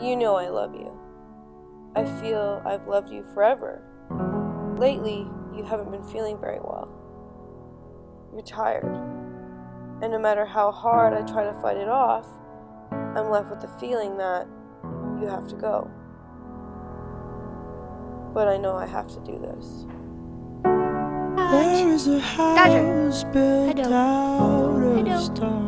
You know I love you. I feel I've loved you forever. Lately, you haven't been feeling very well. You're tired. And no matter how hard I try to fight it off, I'm left with the feeling that you have to go. But I know I have to do this. There is a house built out of stone.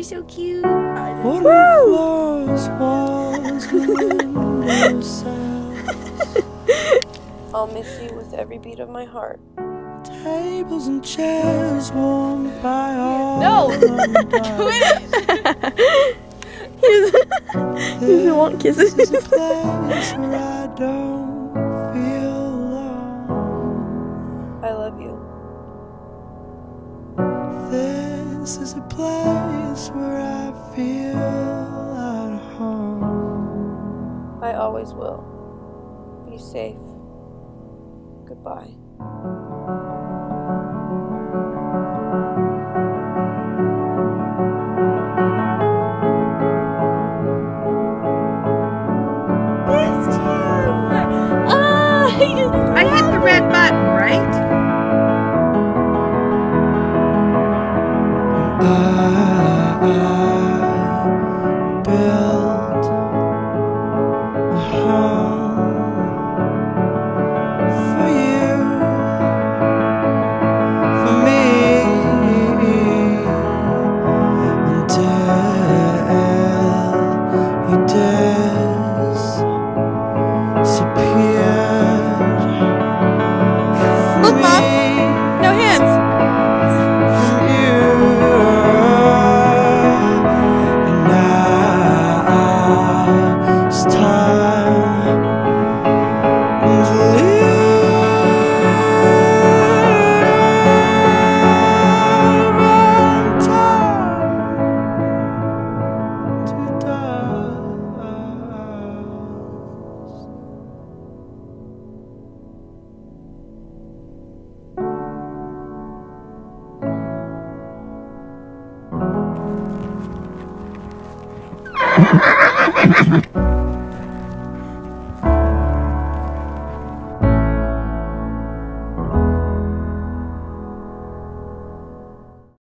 Hi. You're so cute. What if floors, walls, windows, I'll miss you with every beat of my heart. tables and chairs warmed by all No. he doesn't want kisses. This is a place where I feel at home. I always will. Be safe. Goodbye. I Ha ha ha ha ha!